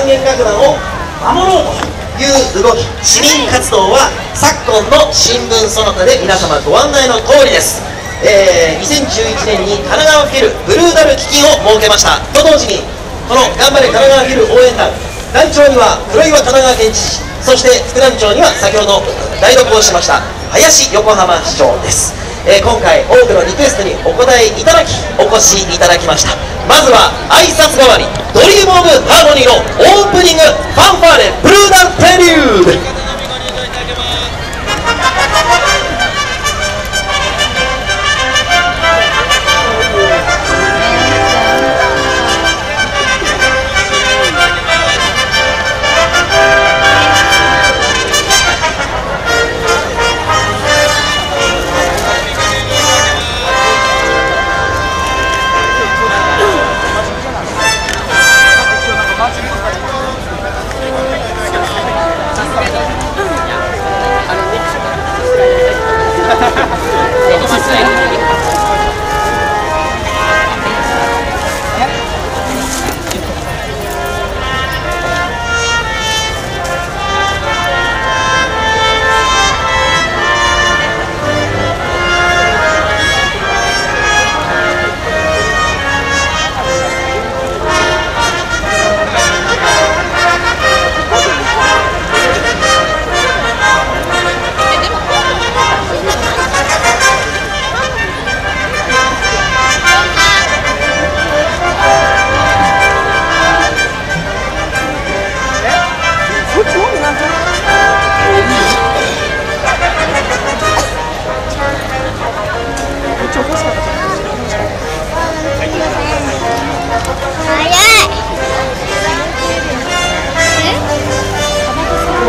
三元楽団を守ろうという動き市民活動は昨今の新聞その他で皆様ご案内の通りです。えー、2011年に神奈川フィルブルーダル基金を設けました。と同時にこの頑張れ神奈川フィル応援団。団長には黒岩神奈川県知事。そして副団長には先ほど代読をしました林横浜市長です。えー、今回多くのリクエストにお答えいただきお越しいただきました。まずは挨拶代わりドリームオブハーモニーのオープニングファンファーレブルーダンプレリュー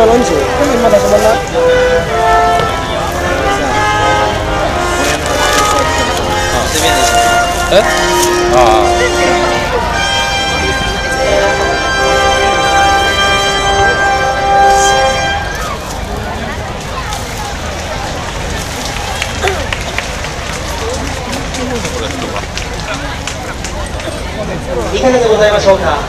いかがでございましょうか。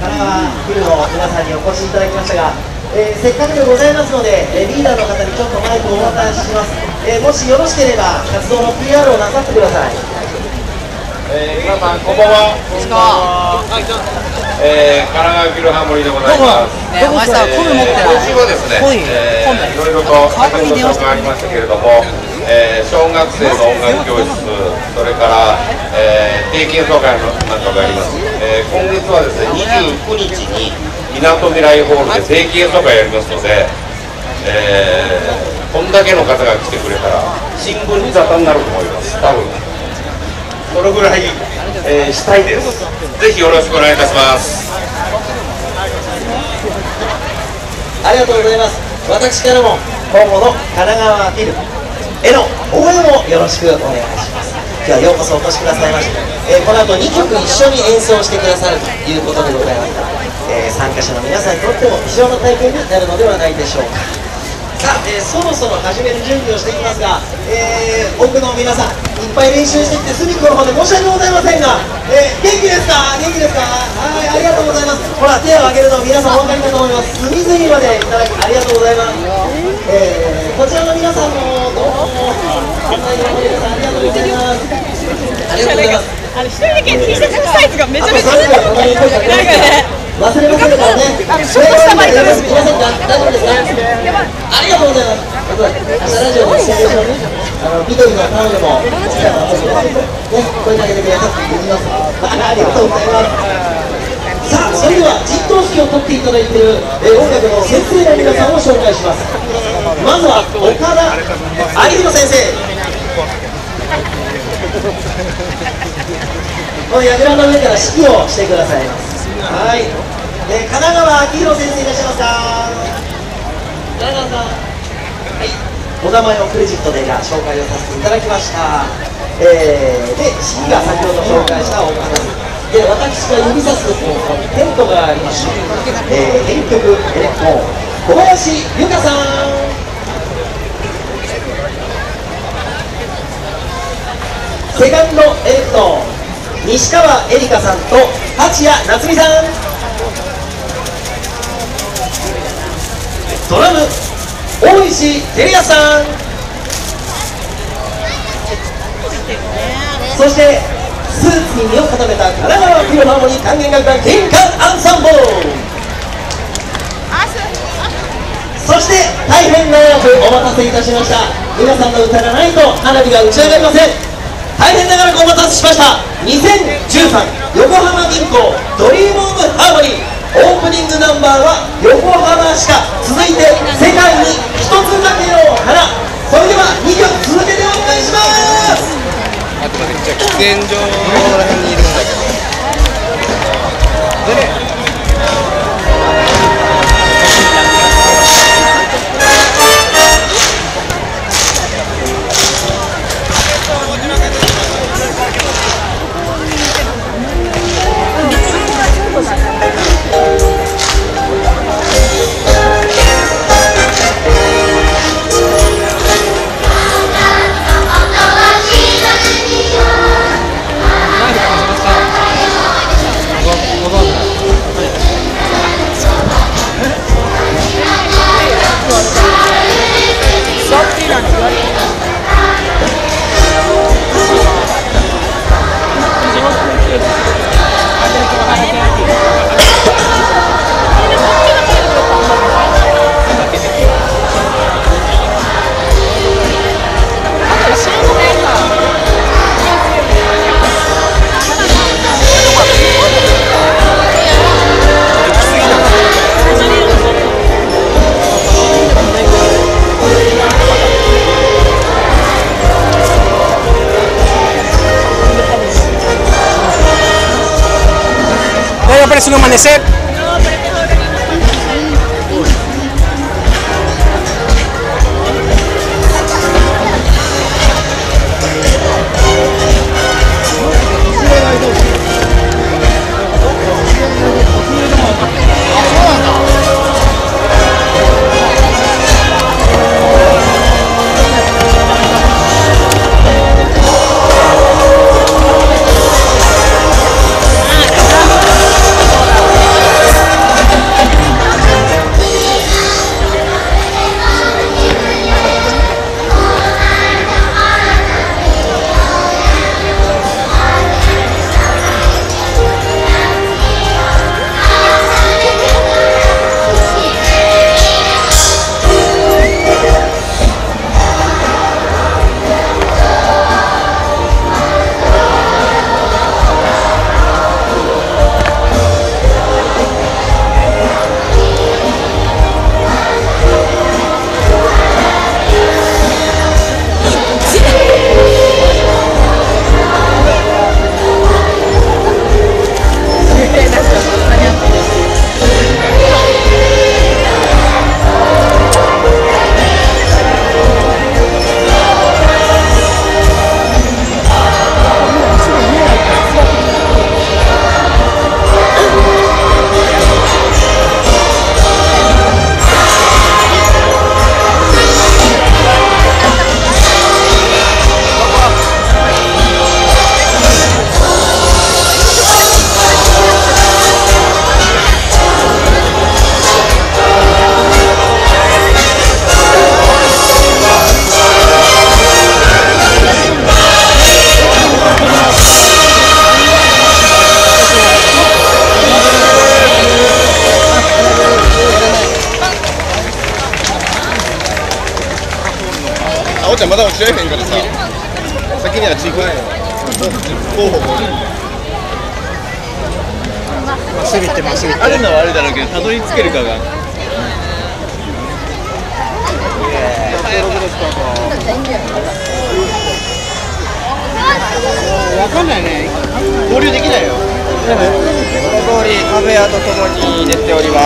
神奈川フィルの皆さんにお越しいただきましたが、えー、せっかくでございますので、えー、リーダーの方にちょっとマイクをお渡しします、えー、もしよろしければ活動の PR をなさってくださいえー、皆さんこんばんは。こんばんは。えー、神奈川フィルハーモニーでございます。ね、お前さ、えー、今週はですね、えー、いろいろと先ほど紹介ありましたけれども、えー、小学生の音楽教室、それから、えー、定期演奏会のなんかがあります、えー、今月はですね29日にみなとみらいホールで定期演奏会やりますので、えー、こんだけの方が来てくれたら新聞に沙汰になると思います。多分。それぐらい、えー、したいです。ぜひよろしくお願いいたします。ありがとうございます。私からも今後の神奈川フィルへの応援もよろしくお願いします。今日はようこそお越しくださいました、えー、この後2曲一緒に演奏してくださるということでございます。から、えー、参加者の皆さんにとっても非常な体験になるのではないでしょうか。さあ、えー、そろそろ始める準備をしていきますが、えー、奥の皆さんいっぱい練習してきて隅っこの方で申し訳ございませんが、えー、元気ですか？元気ですか？はいありがとうございます。ほら手を挙げるの皆さんお分かりかと思います。隅々までいただきありがとうございます、えー、こちらの皆さんもどうも。皆さんありがとうございますありがとうございます。あの一人だけ T シャツサイズがめちゃめちゃなんかね忘れませんからね。ショートしたバイトです。皆さん大丈夫ですか。ありがとうございます。明日ラジオの。あの緑のタオルも、ね、声かけてくださっています。ありがとうございます。さあ、それでは実当式を取っていただいている、え音楽の先生の皆さんを紹介します。まずは岡田有弘先生。この櫓の上から指揮をしてください。はい。え神奈川明弘先生いらっしゃいますか？神奈川さん。はい。お名前をクレジットで紹介をさせていただきました、えー、で C が先ほど紹介したお話で私が指さすテントがありまして、えー、編曲エレクト小林由香さん。セカンドエレクト西川恵里香さんと八谷夏美さんドラム大石照也さん。そしてスーツに身を固めた神奈川フィルハーモニー管弦楽団金管アンサンボそして大変長くお待たせいたしました。皆さんの歌がないと花火が打ち上がりません。大変長らくお待たせしました。2013横浜銀行ドリームオブハーモニー。オープニングナンバーは横浜しか続いて世界に一つだけの花。それでは2曲続けてお願いします。あとまでじゃあ喫煙所 es un amanecer. ちゃんまだ知られへんからさ先にはち行くないよ候補もまっすぐ行ってまっすぐ行ってあるのはあるだろうけどたどり着けるかがわかんないね合流できないよこの通り壁跡ともに出ております